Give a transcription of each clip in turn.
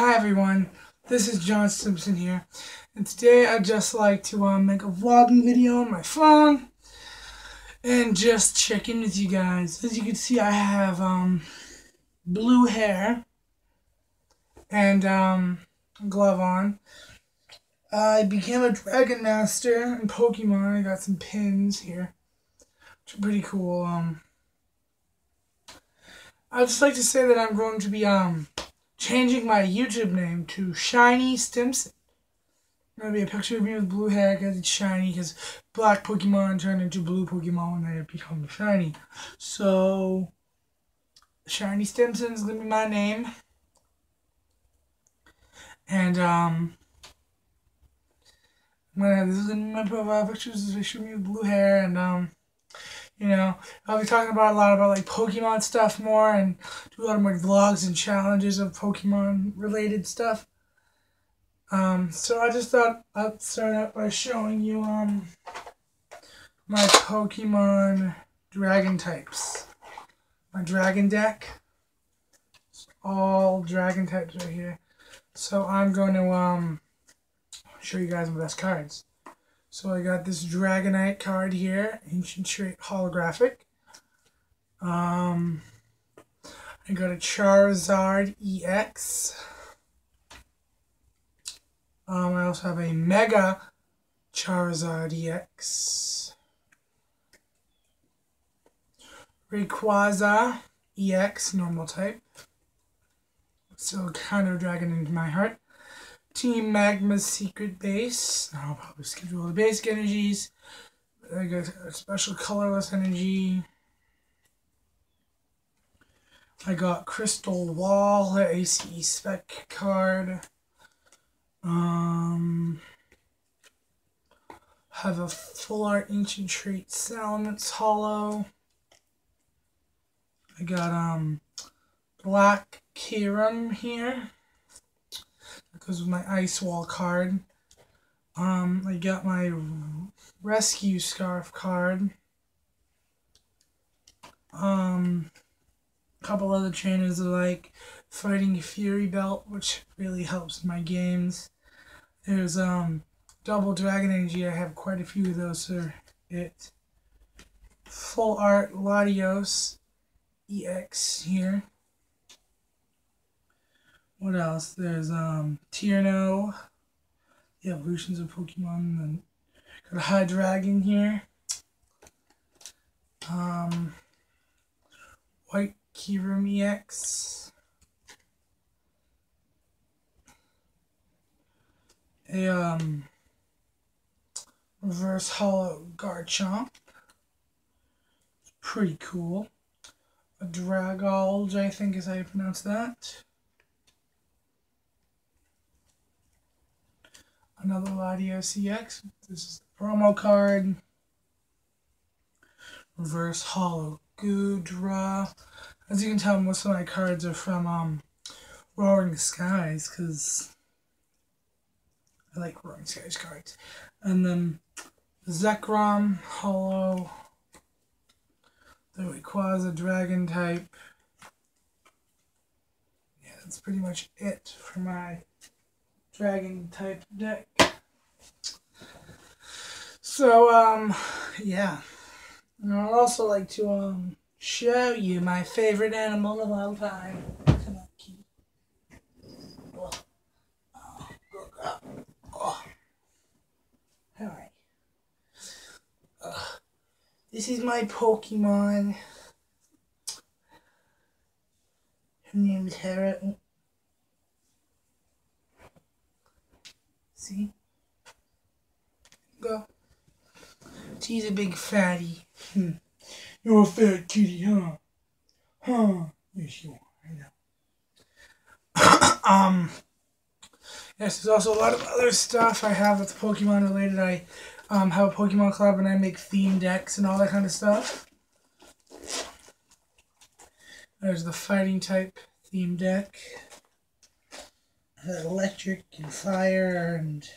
Hi everyone, this is John Stimpson here, and today I'd just like to um, make a vlogging video on my phone and just check in with you guys. As you can see, I have um, blue hair and um, glove on. I became a Dragon Master in Pokemon. I got some pins here, which are pretty cool. Um, I'd just like to say that I'm going to be um changing my YouTube name to Shiny Stimpson. There'll be a picture of me with blue hair because it's shiny because black Pokemon turn into blue Pokemon and they become shiny. So, Shiny Stimpson is going to be my name. And, um, I'm gonna, this is my profile picture. This picture of me with blue hair and, um, you know, I'll be talking about a lot about like Pokemon stuff more and do a lot of more vlogs and challenges of Pokemon related stuff. Um, so I just thought I'd start out by showing you um my Pokemon Dragon types. My Dragon deck. It's all Dragon types right here. So I'm going to um show you guys my best cards. So I got this Dragonite card here, Ancient Trait Holographic. Um, I got a Charizard EX. Um, I also have a Mega Charizard EX. Rayquaza EX, normal type. So kind of dragon into my heart. Team Magma's Secret Base. I'll probably skip all the basic energies. I got a special colorless energy. I got Crystal Wall, ACE spec card. Um, have a full art ancient trait Salamence Holo. I got um Black Kyurem here of my ice wall card. Um, I got my rescue scarf card. Um, a couple other trainers are like fighting Fury Belt, which really helps my games. There's um double dragon energy. I have quite a few of those for it. Full art Latios EX here. What else? There's um Tierno, the evolutions of Pokemon, and got a Hydreigon here. Um, White Kyurem EX. A um reverse holo Garchomp. It's pretty cool. A Dragalge, I think is how you pronounce that. Another Latios EX. This is the promo card. Reverse Holo Goodra. As you can tell, most of my cards are from um, Roaring Skies because I like Roaring Skies cards. And then Zekrom, Holo, the Rayquaza Dragon type. Yeah, that's pretty much it for my dragon type deck. So, um, yeah. And I'd also like to, um, show you my favorite animal of all time. Come on, kitty. Oh. Oh, oh, oh. Alright. Uh, this is my Pokemon. Her name is Hera. See? She's a big fatty. Hmm. You're a fat kitty, huh? Huh? Yes, you are. I know. um. Yes, there's also a lot of other stuff I have that's Pokemon related. I um, have a Pokemon club and I make theme decks and all that kind of stuff. There's the fighting type theme deck electric and fire and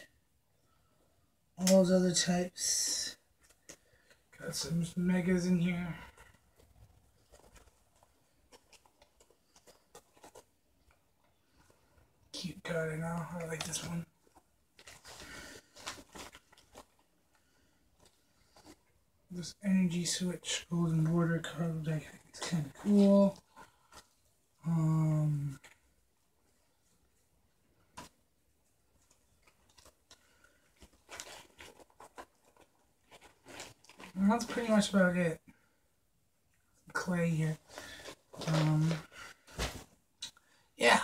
all those other types. Got some megas in here. Cute good. I know. I like this one. This energy switch golden border card deck. It's kind of cool. Um. And that's pretty much about it. Clay here. Um, yeah.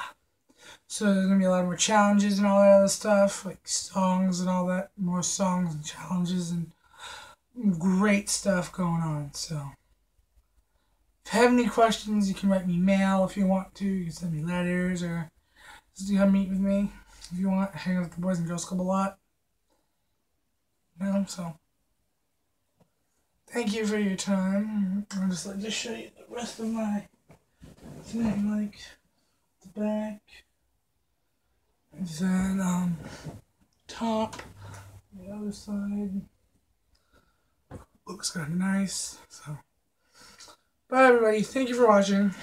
So there's gonna be a lot more challenges and all that other stuff, like songs and all that, more songs and challenges and great stuff going on. So if you have any questions, you can write me mail if you want to. You can send me letters or just come meet with me if you want. Hang out with the Boys and Girls Club a lot. You know, so thank you for your time. I'll just like to show you the rest of my thing, like the back, and then um top, the other side looks kind of nice. So, bye everybody. Thank you for watching.